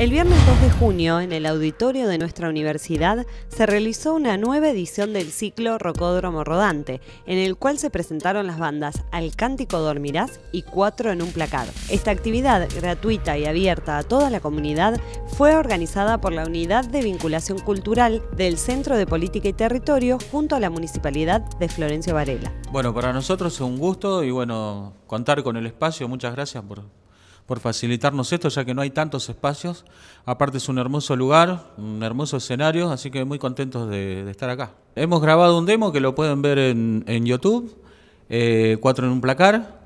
El viernes 2 de junio, en el auditorio de nuestra universidad, se realizó una nueva edición del ciclo Rocódromo Rodante, en el cual se presentaron las bandas Al Cántico Dormirás y Cuatro en un Placar. Esta actividad, gratuita y abierta a toda la comunidad, fue organizada por la Unidad de Vinculación Cultural del Centro de Política y Territorio junto a la Municipalidad de Florencio Varela. Bueno, para nosotros es un gusto y bueno, contar con el espacio. Muchas gracias por por facilitarnos esto, ya que no hay tantos espacios. Aparte es un hermoso lugar, un hermoso escenario, así que muy contentos de, estar acá. Hemos grabado un demo que lo pueden ver en, YouTube, eh, cuatro en un placar.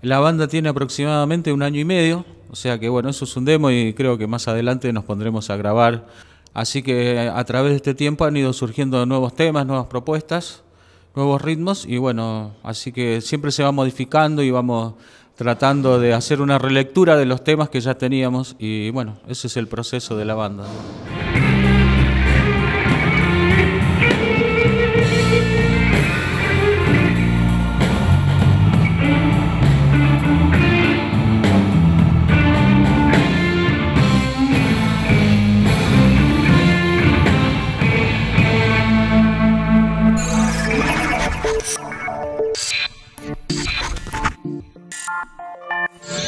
La banda tiene aproximadamente un año y medio, o sea que bueno, eso es un demo y creo que más adelante nos pondremos a grabar. Así que a través de este tiempo han ido surgiendo nuevos temas, nuevas propuestas, nuevos ritmos y bueno, así que siempre se va modificando y vamos tratando de hacer una relectura de los temas que ya teníamos y bueno, ese es el proceso de la banda.